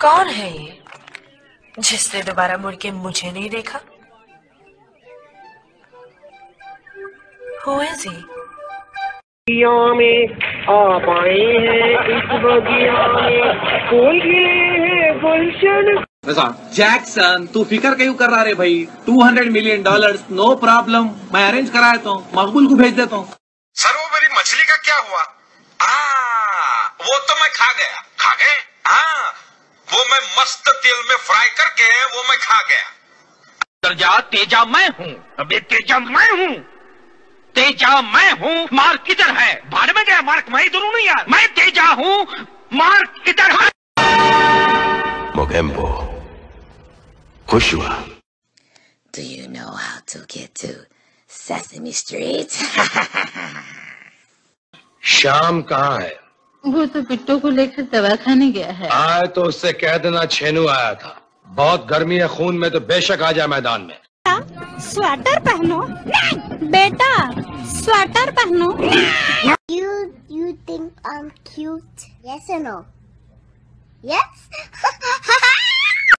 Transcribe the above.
कौन है ये? जिसने दोबारा मुड़ के मुझे नहीं देखा? Who is he? बगिया में आप आए हैं इस बगिया में फूल खिले हैं गुलशन जैक्सन तू फिकर क्यों कर रहा रे भाई? 200 मिलियन डॉलर्स नो प्रॉब्लम मैं अरेंज करा देता हूँ मकबूल को भेज देता हूँ। सर वो मेरी मछली का क्या हुआ? आ, वो तो मैं खा गया। खा गए? हाँ वो मैं मस्त तेल में फ्राई करके वो मैं खा गया। जा तेजा मैं हूँ। अबे तेजा मैं हूँ। तेजा मैं हूँ। मार्क किधर है? बाद में गया मार्क मैं इधर हूँ नहीं यार। मैं तेजा हूँ। मार्क किधर है? मोगेम्बो खुश हुआ Do you know how to get to Sesame Street? शाम कहाँ है वो तो बिट्टू को लेकर दवा खाने गया है। आए तो उससे कह देना छेनू आया था। बहुत गर्मी है खून में तो बेशक आ जाए मैदान में। स्वेटर पहनो। बेटा स्वेटर पहनो। You you think I am cute yes no Yes?